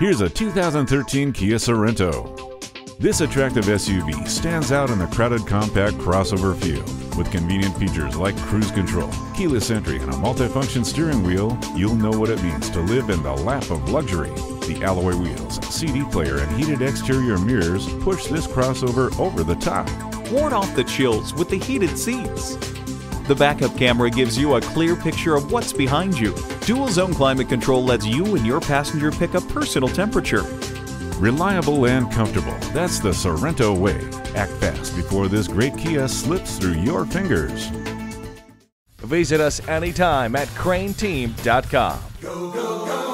Here's a 2013 Kia Sorento. This attractive SUV stands out in the crowded compact crossover field. With convenient features like cruise control, keyless entry, and a multifunction steering wheel, you'll know what it means to live in the lap of luxury. The alloy wheels, CD player, and heated exterior mirrors push this crossover over the top. Ward off the chills with the heated seats. The backup camera gives you a clear picture of what's behind you. Dual zone climate control lets you and your passenger pick a personal temperature. Reliable and comfortable. That's the Sorento way. Act fast before this great Kia slips through your fingers. Visit us anytime at crainteam.com. Go, go, go.